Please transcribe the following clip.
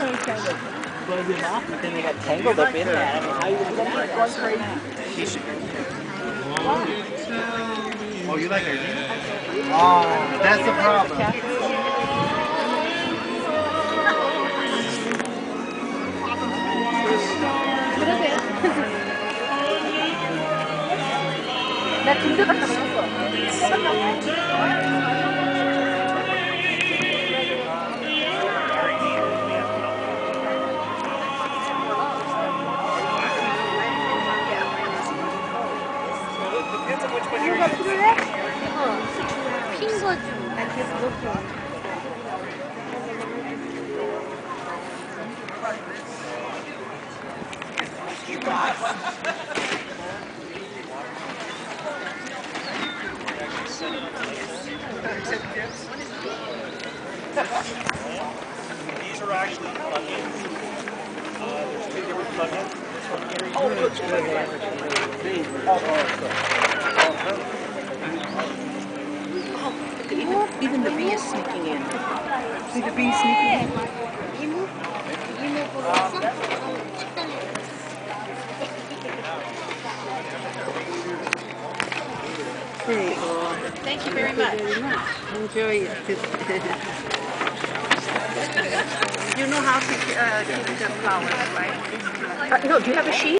off, but then they got tangled up in that. I mean, out of that? Oh, you like her? Oh, that's the problem. 대 갔다 왔어. 이유가 필요해? 어. 핀거 좀. 나 계속 놓고. These are actually plugins. Uh, there's two different plugins. Oh, even the bee is sneaking in. See the bee sneaking in? Thank you very much. Enjoy it. you know how to uh, keep the flowers, right? Uh, no, do you have a sheet?